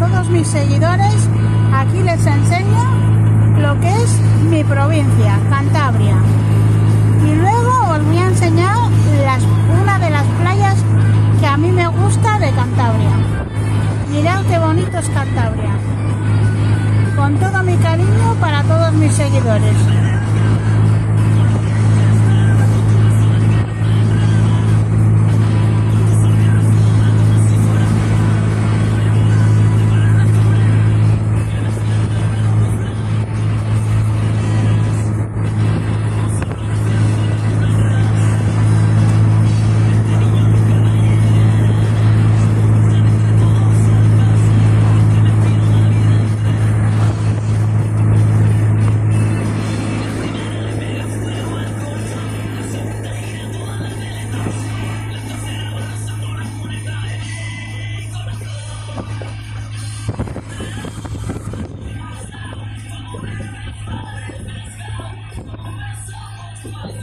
todos mis seguidores, aquí les enseño lo que es mi provincia, Cantabria. Y luego os voy a enseñar una de las playas que a mí me gusta de Cantabria. Mirad qué bonito es Cantabria. Con todo mi cariño para todos mis seguidores. you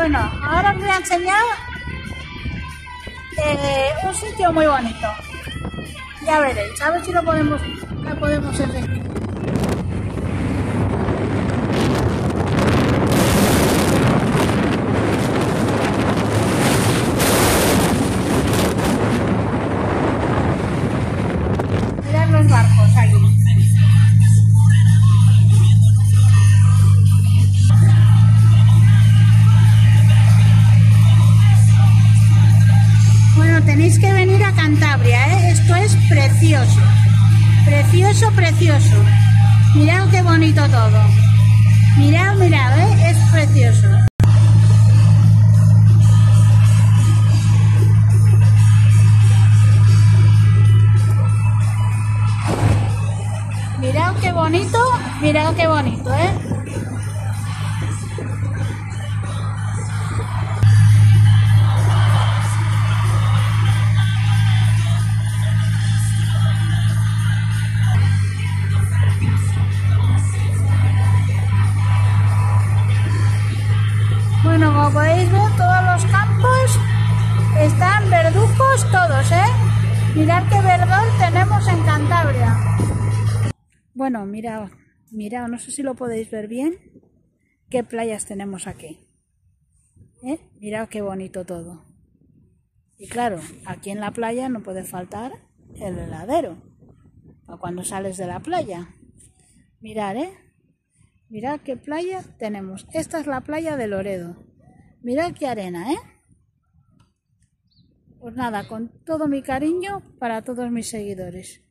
Bueno, ahora os voy a enseñar eh, un sitio muy bonito. Ya veréis, a ver si lo podemos, lo podemos enseñar. Tenéis que venir a Cantabria, ¿eh? Esto es precioso. Precioso, precioso. Mirad qué bonito todo. Mirad, mirad, ¿eh? Es precioso. Mirad qué bonito, mirad qué bonito, ¿eh? Están verducos todos, ¿eh? Mirad qué verdor tenemos en Cantabria. Bueno, mirad, mirad, no sé si lo podéis ver bien, qué playas tenemos aquí. ¿Eh? Mirad qué bonito todo. Y claro, aquí en la playa no puede faltar el heladero. O cuando sales de la playa. Mirad, ¿eh? Mirad qué playa tenemos. Esta es la playa de Loredo. Mirad qué arena, ¿eh? Pues nada, con todo mi cariño para todos mis seguidores.